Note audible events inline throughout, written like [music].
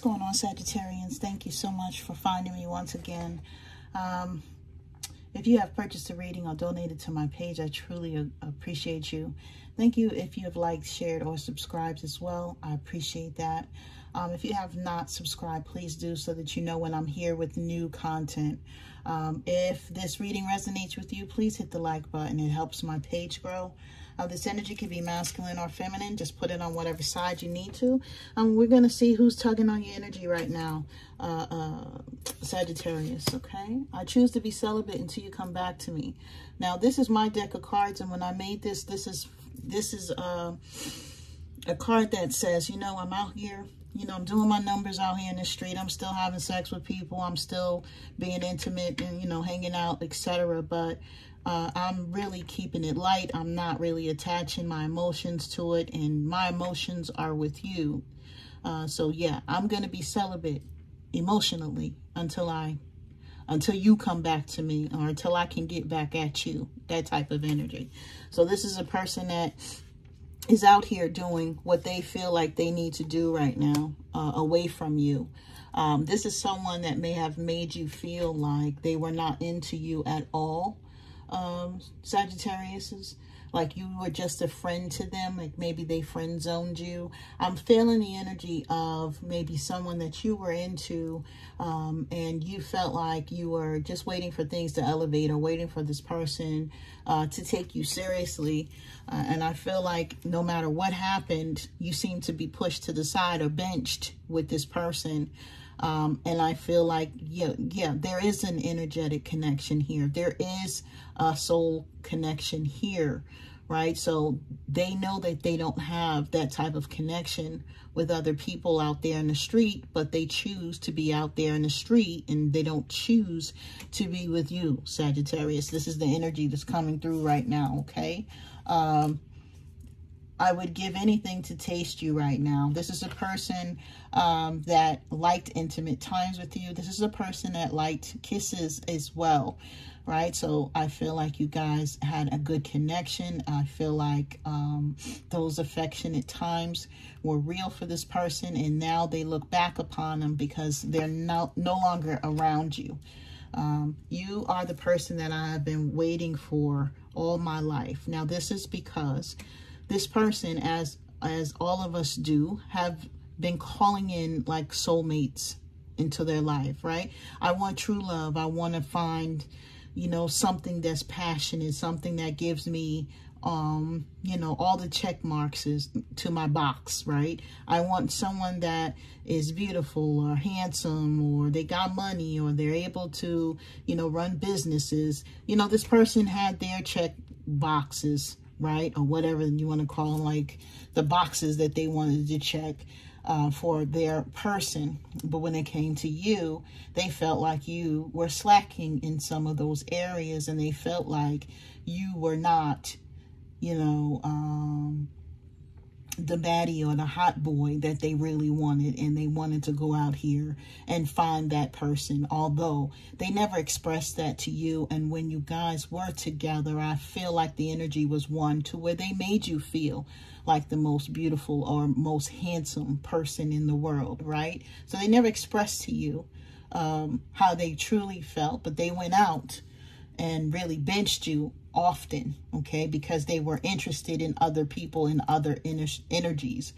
What's going on, Sagittarians? Thank you so much for finding me once again. Um, if you have purchased a reading or donated to my page, I truly appreciate you. Thank you if you have liked, shared, or subscribed as well. I appreciate that. Um, if you have not subscribed, please do so that you know when I'm here with new content. Um, if this reading resonates with you, please hit the like button. It helps my page grow. Uh, this energy can be masculine or feminine. Just put it on whatever side you need to. Um, we're going to see who's tugging on your energy right now, uh, uh, Sagittarius, okay? I choose to be celibate until you come back to me. Now, this is my deck of cards, and when I made this, this is, this is uh, a card that says, you know, I'm out here you know, I'm doing my numbers out here in the street. I'm still having sex with people. I'm still being intimate and, you know, hanging out, etc. But uh, I'm really keeping it light. I'm not really attaching my emotions to it, and my emotions are with you. Uh, so yeah, I'm gonna be celibate emotionally until I, until you come back to me, or until I can get back at you. That type of energy. So this is a person that is out here doing what they feel like they need to do right now, uh, away from you. Um, this is someone that may have made you feel like they were not into you at all um, Sagittariuses. Like you were just a friend to them. Like maybe they friend zoned you. I'm feeling the energy of maybe someone that you were into um, and you felt like you were just waiting for things to elevate or waiting for this person uh, to take you seriously. Uh, and I feel like no matter what happened, you seem to be pushed to the side or benched with this person. Um, and I feel like, yeah, yeah, there is an energetic connection here. There is a soul connection here, right? So they know that they don't have that type of connection with other people out there in the street, but they choose to be out there in the street and they don't choose to be with you, Sagittarius. This is the energy that's coming through right now, okay? Um, I would give anything to taste you right now. This is a person um, that liked intimate times with you. This is a person that liked kisses as well, right? So I feel like you guys had a good connection. I feel like um, those affectionate times were real for this person, and now they look back upon them because they're no, no longer around you. Um, you are the person that I have been waiting for all my life. Now, this is because this person, as as all of us do, have been calling in like soulmates into their life, right? I want true love. I want to find, you know, something that's passionate, something that gives me um, you know, all the check marks is to my box, right? I want someone that is beautiful or handsome or they got money or they're able to, you know, run businesses. You know, this person had their check boxes right? Or whatever you want to call them, like the boxes that they wanted to check uh, for their person. But when it came to you, they felt like you were slacking in some of those areas and they felt like you were not, you know, um, the baddie or the hot boy that they really wanted and they wanted to go out here and find that person. Although they never expressed that to you and when you guys were together I feel like the energy was one to where they made you feel like the most beautiful or most handsome person in the world right? So they never expressed to you um, how they truly felt but they went out and really benched you often, okay, because they were interested in other people and other ener energies.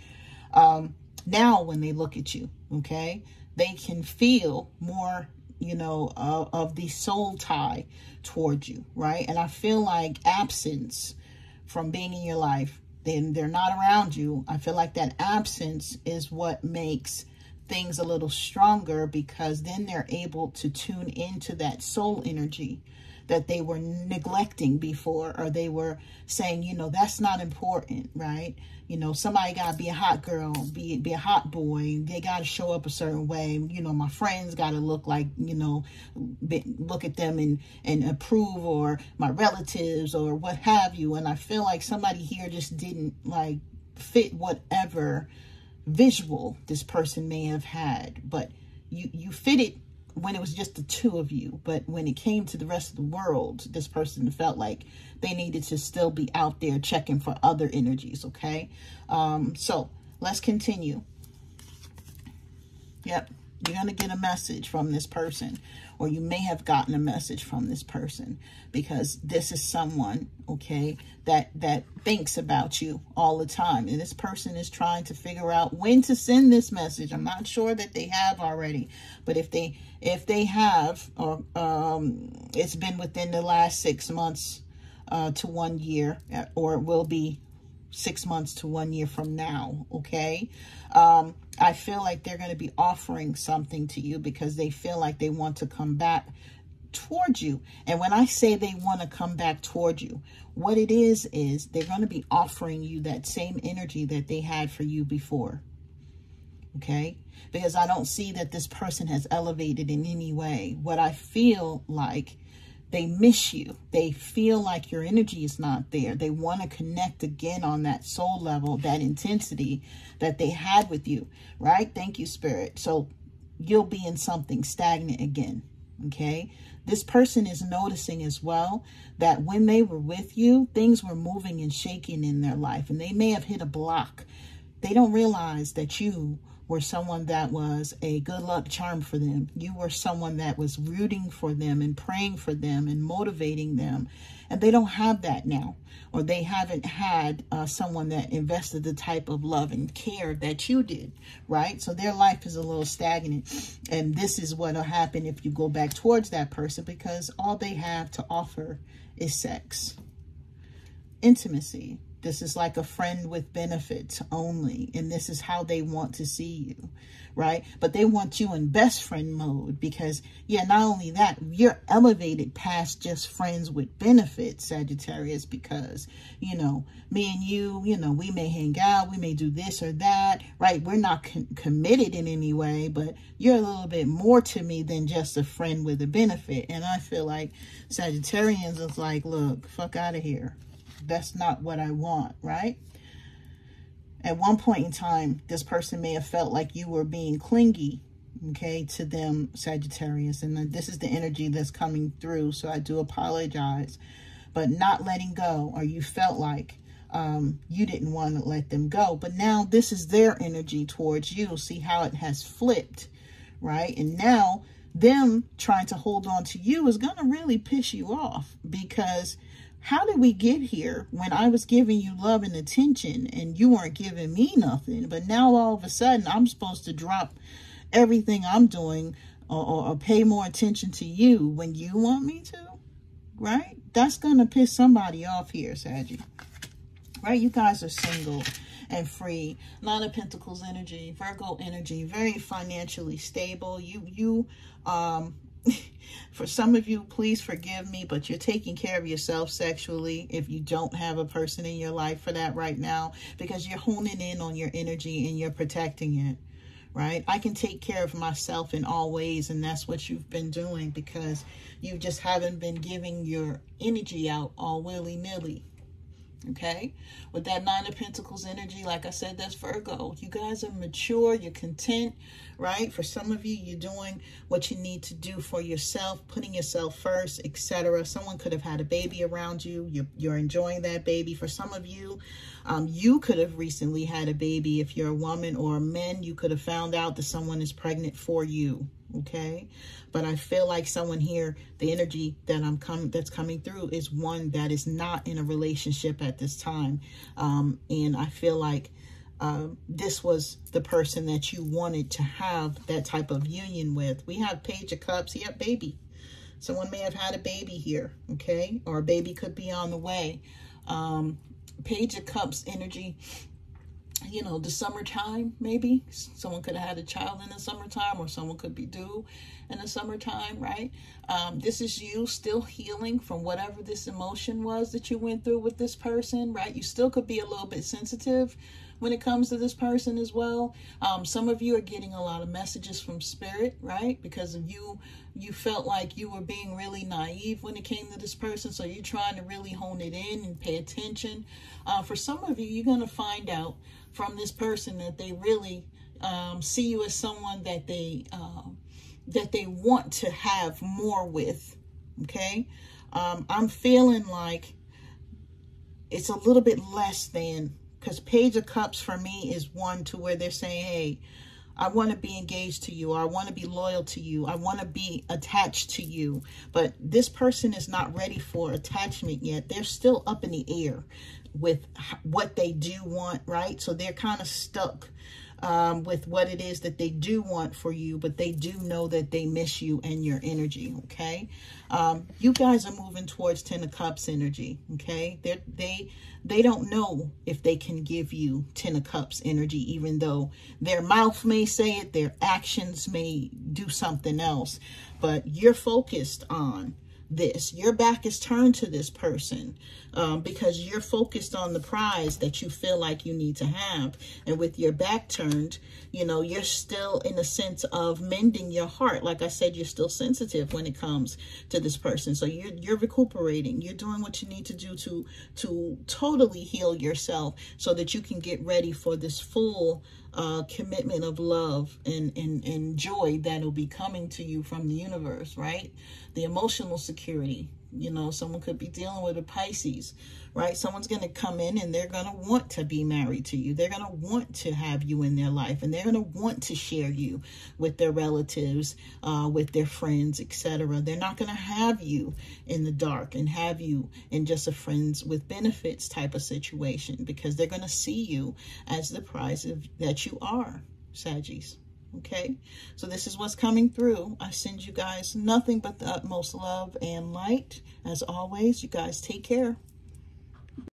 Um, now, when they look at you, okay, they can feel more, you know, uh, of the soul tie towards you, right? And I feel like absence from being in your life, then they're not around you. I feel like that absence is what makes things a little stronger because then they're able to tune into that soul energy that they were neglecting before or they were saying, you know, that's not important, right? You know, somebody got to be a hot girl, be, be a hot boy. They got to show up a certain way. You know, my friends got to look like, you know, be, look at them and, and approve or my relatives or what have you. And I feel like somebody here just didn't like fit whatever visual this person may have had. But you, you fit it when it was just the two of you. But when it came to the rest of the world, this person felt like they needed to still be out there checking for other energies, okay? Um, so let's continue. Yep. You're going to get a message from this person, or you may have gotten a message from this person because this is someone, okay, that, that thinks about you all the time. And this person is trying to figure out when to send this message. I'm not sure that they have already, but if they, if they have, or um, it's been within the last six months uh, to one year, or it will be six months to one year from now, okay? Um, I feel like they're going to be offering something to you because they feel like they want to come back towards you. And when I say they want to come back towards you, what it is, is they're going to be offering you that same energy that they had for you before. Okay? Because I don't see that this person has elevated in any way. What I feel like they miss you. They feel like your energy is not there. They want to connect again on that soul level, that intensity that they had with you, right? Thank you, Spirit. So you'll be in something stagnant again, okay? This person is noticing as well that when they were with you, things were moving and shaking in their life, and they may have hit a block. They don't realize that you were someone that was a good luck charm for them. You were someone that was rooting for them and praying for them and motivating them. And they don't have that now. Or they haven't had uh, someone that invested the type of love and care that you did, right? So their life is a little stagnant. And this is what will happen if you go back towards that person because all they have to offer is sex, intimacy, this is like a friend with benefits only. And this is how they want to see you, right? But they want you in best friend mode because, yeah, not only that, you're elevated past just friends with benefits, Sagittarius, because, you know, me and you, you know, we may hang out, we may do this or that, right? We're not committed in any way, but you're a little bit more to me than just a friend with a benefit. And I feel like Sagittarians is like, look, fuck out of here that's not what I want, right? At one point in time, this person may have felt like you were being clingy, okay, to them, Sagittarius. And this is the energy that's coming through, so I do apologize. But not letting go, or you felt like um, you didn't want to let them go. But now this is their energy towards you. See how it has flipped, right? And now them trying to hold on to you is going to really piss you off because how did we get here when I was giving you love and attention and you weren't giving me nothing? But now all of a sudden I'm supposed to drop everything I'm doing or, or, pay more attention to you when you want me to, right? That's going to piss somebody off here, Saggy. Right? You guys are single and free. Nine of Pentacles energy, Virgo energy, very financially stable. You, you, um, [laughs] for some of you, please forgive me, but you're taking care of yourself sexually if you don't have a person in your life for that right now because you're honing in on your energy and you're protecting it, right? I can take care of myself in all ways, and that's what you've been doing because you just haven't been giving your energy out all willy-nilly, okay? With that Nine of Pentacles energy, like I said, that's Virgo. You guys are mature, you're content, right? For some of you, you're doing what you need to do for yourself, putting yourself first, etc. Someone could have had a baby around you. You're, you're enjoying that baby. For some of you, um, you could have recently had a baby. If you're a woman or a man, you could have found out that someone is pregnant for you, okay? But I feel like someone here, the energy that I'm coming that's coming through is one that is not in a relationship at this time. Um, and I feel like uh, this was the person that you wanted to have that type of union with. We have Page of Cups. Yep, baby. Someone may have had a baby here, okay? Or a baby could be on the way. Um, Page of Cups energy, you know, the summertime, maybe. Someone could have had a child in the summertime or someone could be due in the summertime, right? Um, this is you still healing from whatever this emotion was that you went through with this person, right? You still could be a little bit sensitive when it comes to this person as well. Um, some of you are getting a lot of messages from spirit, right? Because of you, you felt like you were being really naive when it came to this person. So you're trying to really hone it in and pay attention. Uh, for some of you, you're going to find out from this person that they really um, see you as someone that they, uh, that they want to have more with. Okay. Um, I'm feeling like it's a little bit less than because Page of Cups for me is one to where they're saying, hey, I want to be engaged to you, or I want to be loyal to you, I want to be attached to you. But this person is not ready for attachment yet. They're still up in the air with what they do want, right? So they're kind of stuck um, with what it is that they do want for you, but they do know that they miss you and your energy, okay? Um, you guys are moving towards Ten of Cups energy, okay? They're, they they don't know if they can give you Ten of Cups energy, even though their mouth may say it, their actions may do something else, but you're focused on this. Your back is turned to this person um, because you're focused on the prize that you feel like you need to have. And with your back turned, you know, you're still in a sense of mending your heart. Like I said, you're still sensitive when it comes to this person. So you're, you're recuperating. You're doing what you need to do to, to totally heal yourself so that you can get ready for this full uh, commitment of love and, and, and joy that will be coming to you from the universe, right? The emotional security. You know, someone could be dealing with a Pisces, right? Someone's going to come in and they're going to want to be married to you. They're going to want to have you in their life and they're going to want to share you with their relatives, uh, with their friends, etc. They're not going to have you in the dark and have you in just a friends with benefits type of situation because they're going to see you as the prize of, that you are, Saggies. Okay, so this is what's coming through. I send you guys nothing but the utmost love and light. As always, you guys take care.